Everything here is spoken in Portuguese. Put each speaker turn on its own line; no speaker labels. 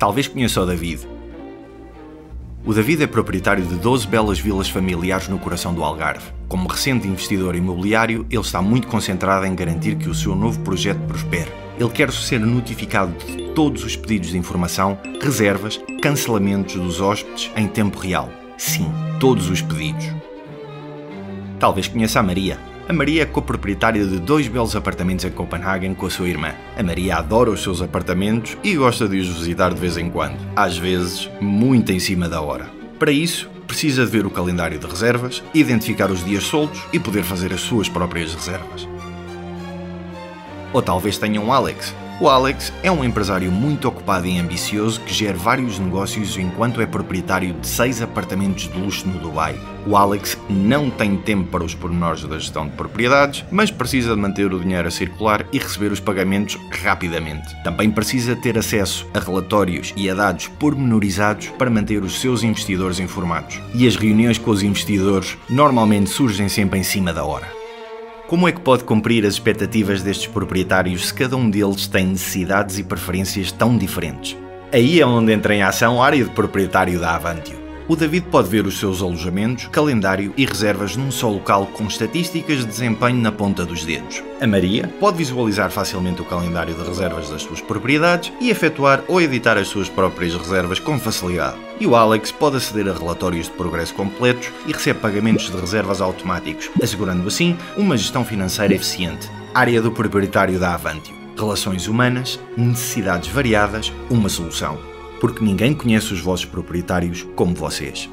Talvez conheça o David. O David é proprietário de 12 belas vilas familiares no coração do Algarve. Como recente investidor imobiliário, ele está muito concentrado em garantir que o seu novo projeto prospere. Ele quer ser notificado de todos os pedidos de informação, reservas, cancelamentos dos hóspedes em tempo real. Sim, todos os pedidos. Talvez conheça a Maria. A Maria é coproprietária de dois belos apartamentos em Copenhagen com a sua irmã. A Maria adora os seus apartamentos e gosta de os visitar de vez em quando, às vezes muito em cima da hora. Para isso, precisa de ver o calendário de reservas, identificar os dias soltos e poder fazer as suas próprias reservas. Ou talvez tenha um Alex, o Alex é um empresário muito ocupado e ambicioso que gera vários negócios enquanto é proprietário de seis apartamentos de luxo no Dubai. O Alex não tem tempo para os pormenores da gestão de propriedades, mas precisa de manter o dinheiro a circular e receber os pagamentos rapidamente. Também precisa ter acesso a relatórios e a dados pormenorizados para manter os seus investidores informados. E as reuniões com os investidores normalmente surgem sempre em cima da hora. Como é que pode cumprir as expectativas destes proprietários se cada um deles tem necessidades e preferências tão diferentes? Aí é onde entra em ação a área de proprietário da Avantio. O David pode ver os seus alojamentos, calendário e reservas num só local com estatísticas de desempenho na ponta dos dedos. A Maria pode visualizar facilmente o calendário de reservas das suas propriedades e efetuar ou editar as suas próprias reservas com facilidade. E o Alex pode aceder a relatórios de progresso completos e recebe pagamentos de reservas automáticos, assegurando assim uma gestão financeira eficiente. Área do proprietário da Avantio. Relações humanas, necessidades variadas, uma solução porque ninguém conhece os vossos proprietários como vocês.